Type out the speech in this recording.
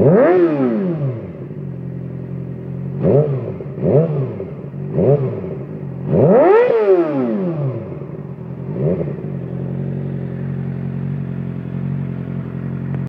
Mm-hmm.